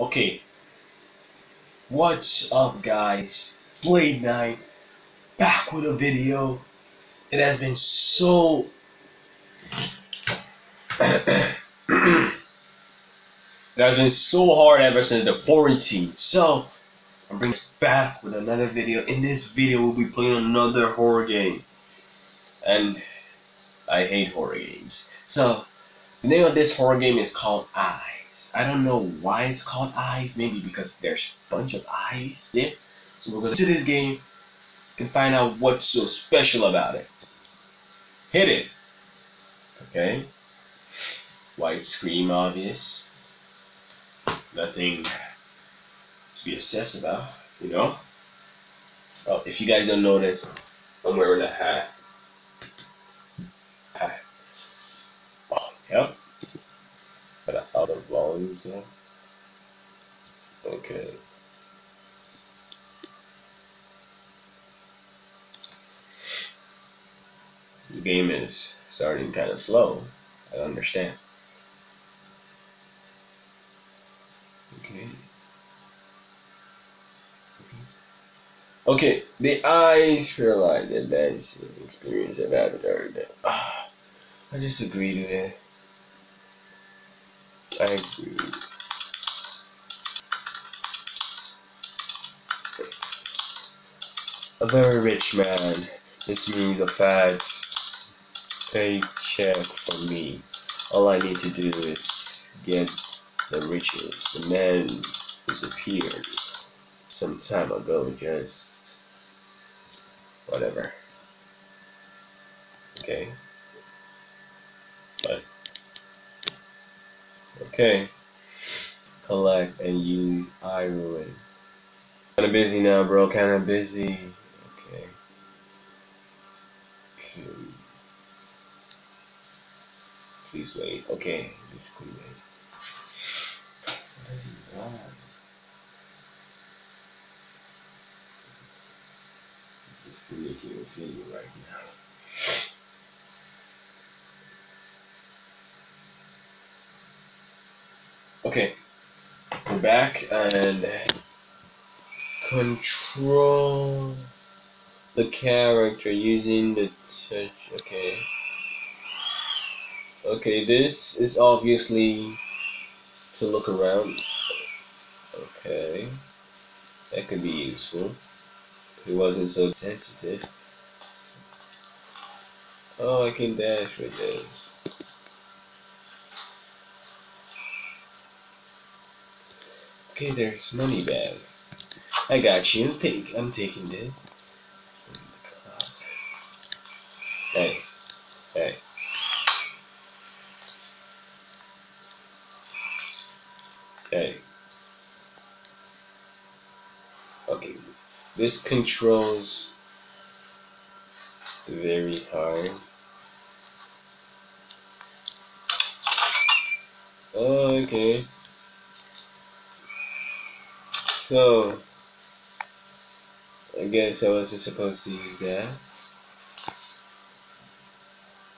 Okay. What's up, guys? Bladenite back with a video. It has been so. it has been so hard ever since the quarantine. So, I'm bringing back with another video. In this video, we'll be playing another horror game. And I hate horror games. So, the name of this horror game is called Eyes. I don't know why it's called Eyes. Maybe because there's a bunch of eyes there. So we're gonna to this game and find out what's so special about it. Hit it. Okay. White screen obvious. Nothing to be obsessed about, you know? Oh, if you guys don't notice, I'm wearing a hat. Hat. Oh, yep. Volumes now. Okay. The game is starting kind of slow. I understand. Okay. Okay, the eyes feel like the best experience I've ever heard. I just agree to that. I agree. A very rich man. This means a fast paycheck for me. All I need to do is get the riches. The man disappeared some time ago, just whatever. Okay. But Okay. Collect and use iRuin. Kinda busy now, bro. Kinda busy. Okay. okay. Please wait. Okay. Basically wait. What does he want? This make you feel right now. Okay, we're back and control the character using the touch. Okay. Okay, this is obviously to look around. Okay. That could be useful. It wasn't so sensitive. Oh, I can dash with this. Okay, there's money bag. I got you. Take. I'm taking this. Hey. Hey. Hey. Okay. This controls very hard. Okay. So, I guess I wasn't supposed to use that.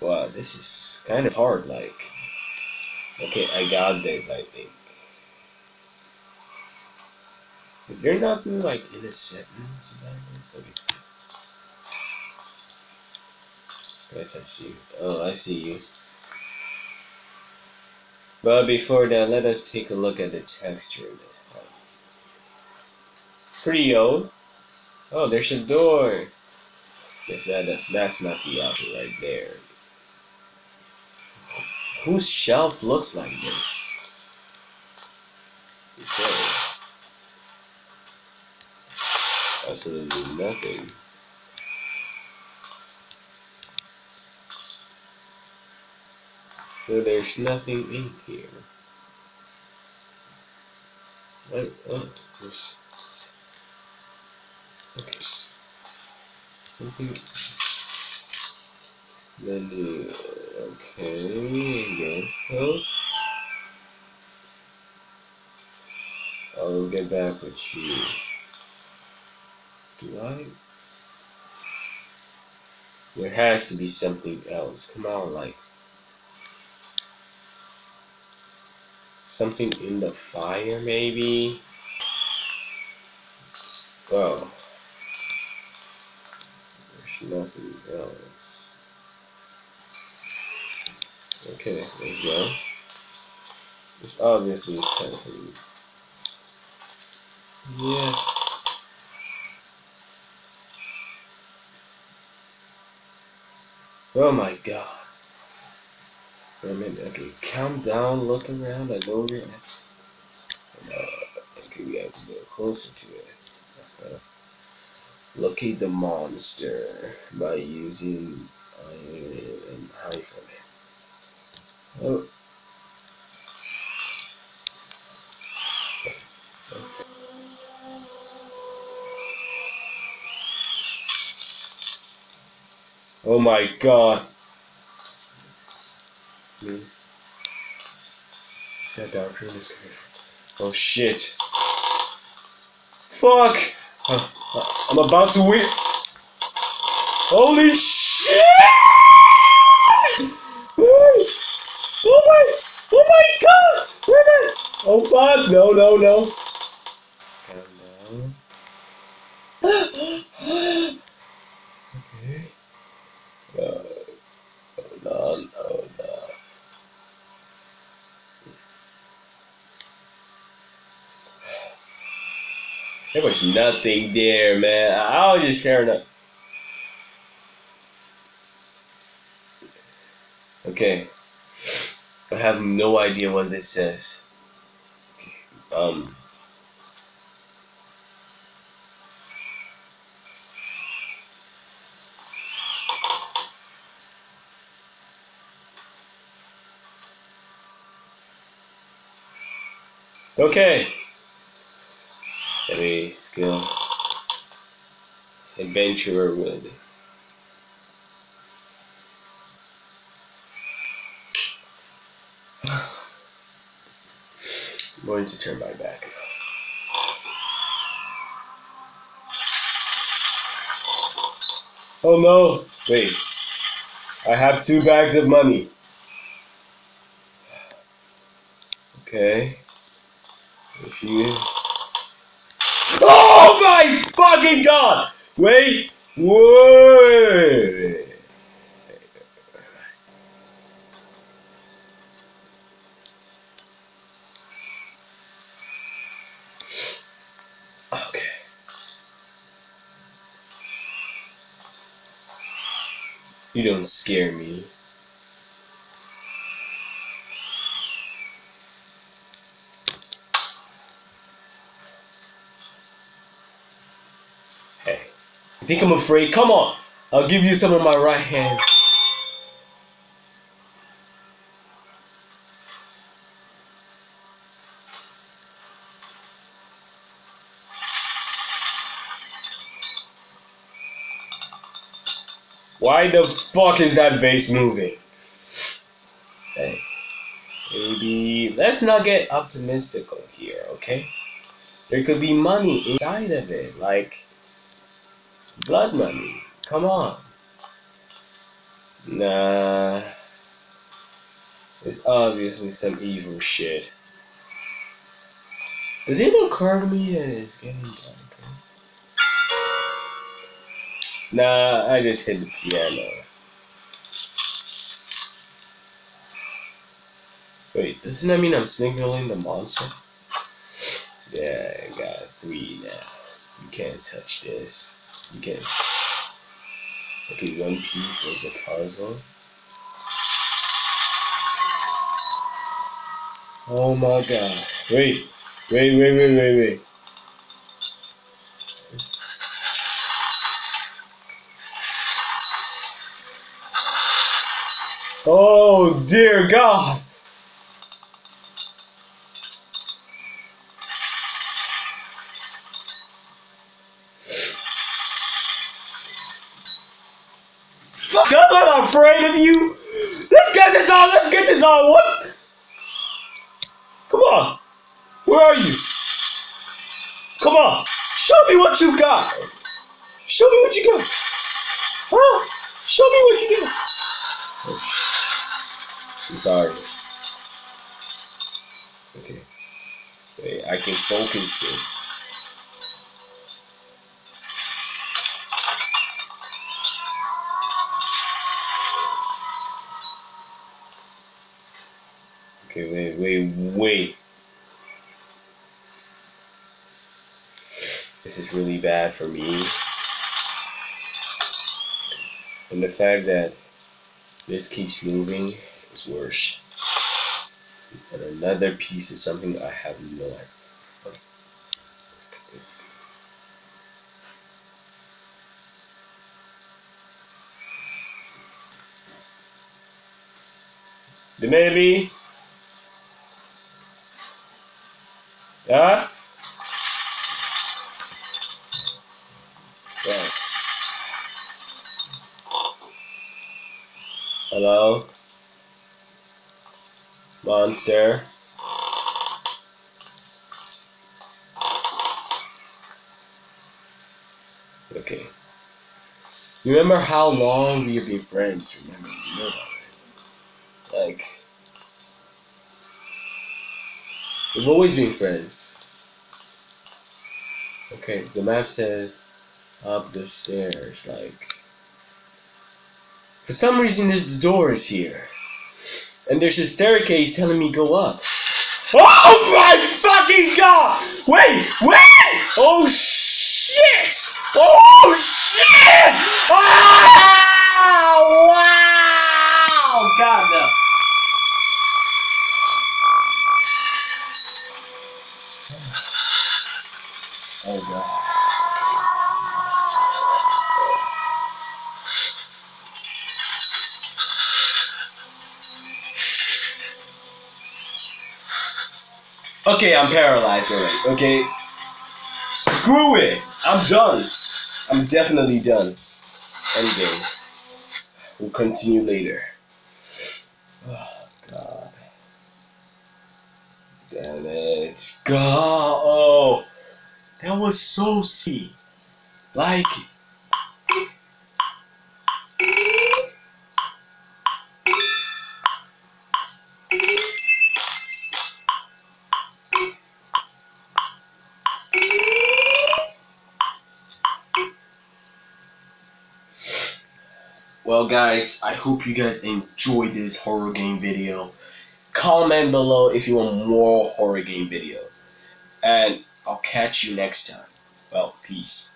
Wow, this is kind of hard, like. Okay, I got this, I think. Is there nothing, like, in a sentence about this? Okay. I touch you? Oh, I see you. But before that, let us take a look at the texture of this Pretty old. Oh, there's a door. Yes, that, that's, that's not the outfit right there. Whose shelf looks like this? Okay. Absolutely nothing. So there's nothing in here. What? Oh, there's Okay. Something. Then, uh, okay, I guess so. I'll get back with you. Do I? There has to be something else. Come on, like. Something in the fire, maybe? Well, nothing else. Okay, let's go. It's obviously it's time for me. Yeah. Oh my god. Wait a minute, okay, calm down, look around, I know you're uh, okay, we have to get closer to it. Uh, locate the monster by using and hyphen. Oh. Oh my god. Me. Is that dark room is coming from? Oh shit. Fuck! Uh, I'm about to win. Holy shit! Oh my! Oh my god! Where Oh fuck! No, no, no. okay. Uh, hold on, hold on. There was nothing there, man. I was just carrying up. Okay. I have no idea what this says. Um. Okay. Heavy skill. Adventurer wood. I'm going to turn my back. Oh no! Wait. I have two bags of money. Okay. If you. My fucking god! Wait! Wait! Okay. You don't scare me. Hey. You think I'm afraid? Come on! I'll give you some of my right hand. Why the fuck is that vase moving? Hey, maybe let's not get optimistical here, okay? There could be money inside of it, like blood money. Come on. Nah. It's obviously some evil shit. Did it occur to me that it's getting darker? Nah, I just hit the piano. Wait, doesn't that mean I'm signaling the monster? Yeah, I got three now. You can't touch this. Can't. Okay, one piece of the puzzle. Oh my god. Wait, wait, wait, wait, wait, wait. Oh dear God! Fuck, I'm not afraid of you! Let's get this on, let's get this on! What? Come on! Where are you? Come on! Show me what you got! Show me what you got! Huh? Show me what you got! I'm sorry. Okay. Wait, I can focus. Wait, wait, wait. This is really bad for me. And the fact that this keeps moving is worse. And another piece is something I have no idea. This. The maybe. Hello? Monster. Okay. Remember how long we have been friends? Remember, you know that, right? Like, we've always been friends. Okay, the map says up the stairs. Like, for some reason, this door is here, and there's a staircase telling me go up. Oh my fucking god! Wait, wait! Oh shit! Oh shit! Ah! Okay, I'm paralyzed already. Okay. Screw it! I'm done. I'm definitely done. Endgame. We'll continue later. Oh god. Damn it. God. Oh. That was so sweet. Like. Well guys, I hope you guys enjoyed this horror game video. Comment below if you want more horror game video. And I'll catch you next time. Well, peace.